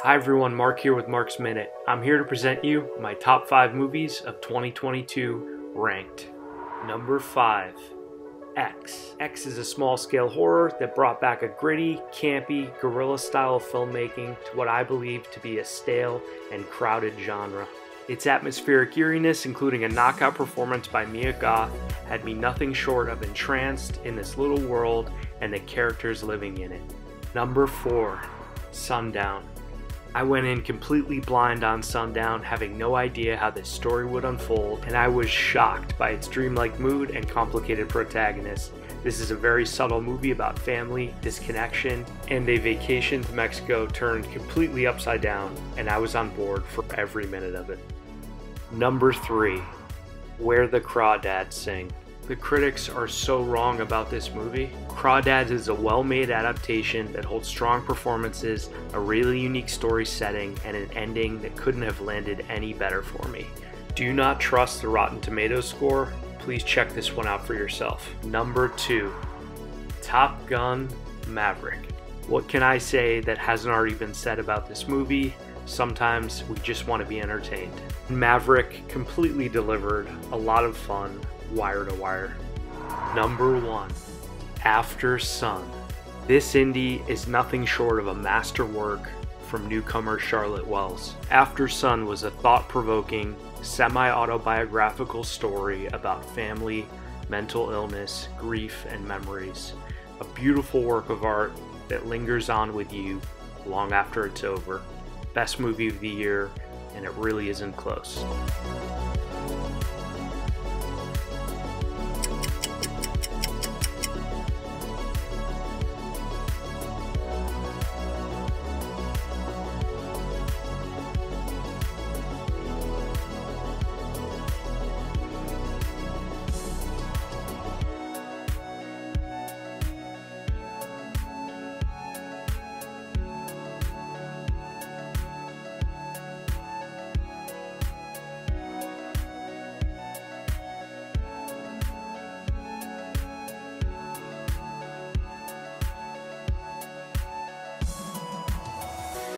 Hi everyone, Mark here with Mark's Minute. I'm here to present you my top 5 movies of 2022 ranked. Number 5 X. X is a small scale horror that brought back a gritty, campy, guerrilla style filmmaking to what I believe to be a stale and crowded genre. Its atmospheric eeriness, including a knockout performance by Mia Goth, had me nothing short of entranced in this little world and the characters living in it. Number 4 Sundown. I went in completely blind on Sundown, having no idea how this story would unfold, and I was shocked by its dreamlike mood and complicated protagonist. This is a very subtle movie about family, disconnection, and a vacation to Mexico turned completely upside down, and I was on board for every minute of it. Number 3 Where the Crawdads Sing. The critics are so wrong about this movie. Crawdads is a well made adaptation that holds strong performances, a really unique story setting, and an ending that couldn't have landed any better for me. Do not trust the Rotten Tomatoes score. Please check this one out for yourself. Number 2 Top Gun Maverick. What can I say that hasn't already been said about this movie? Sometimes we just want to be entertained. Maverick completely delivered a lot of fun, wire to wire. Number one, Aftersun. This indie is nothing short of a masterwork from newcomer Charlotte Wells. Aftersun was a thought provoking, semi autobiographical story about family, mental illness, grief, and memories. A beautiful work of art that lingers on with you long after it's over. Best movie of the year, and it really isn't close.